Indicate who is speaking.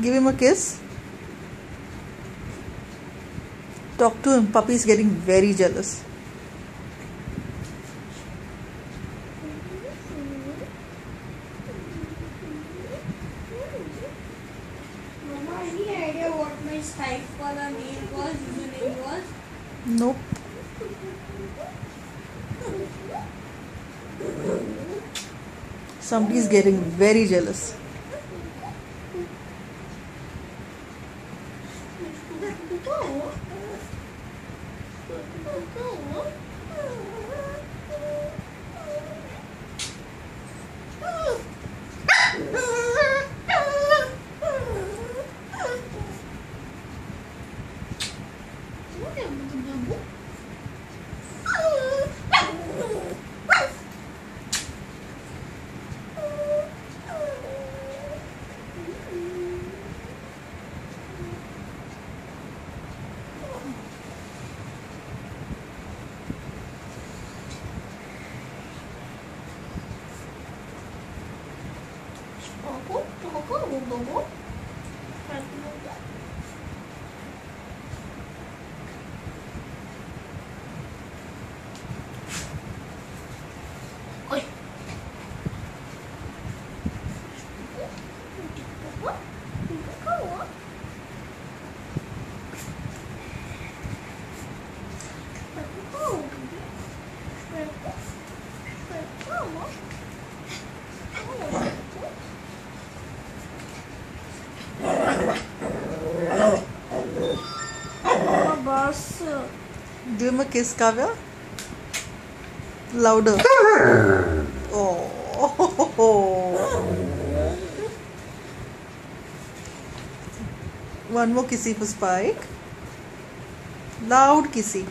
Speaker 1: Give him a kiss. Talk to him. Puppy is getting very jealous.
Speaker 2: Mama, any idea what my Skype for the name was, username was?
Speaker 1: Nope. Somebody is getting very jealous. Não, não, não. pouco, pouco, um pouco. Oi.
Speaker 2: Oh, Bus.
Speaker 1: Give him a kiss, Kavya. Louder. Oh. One more kissy for Spike. Loud kissy.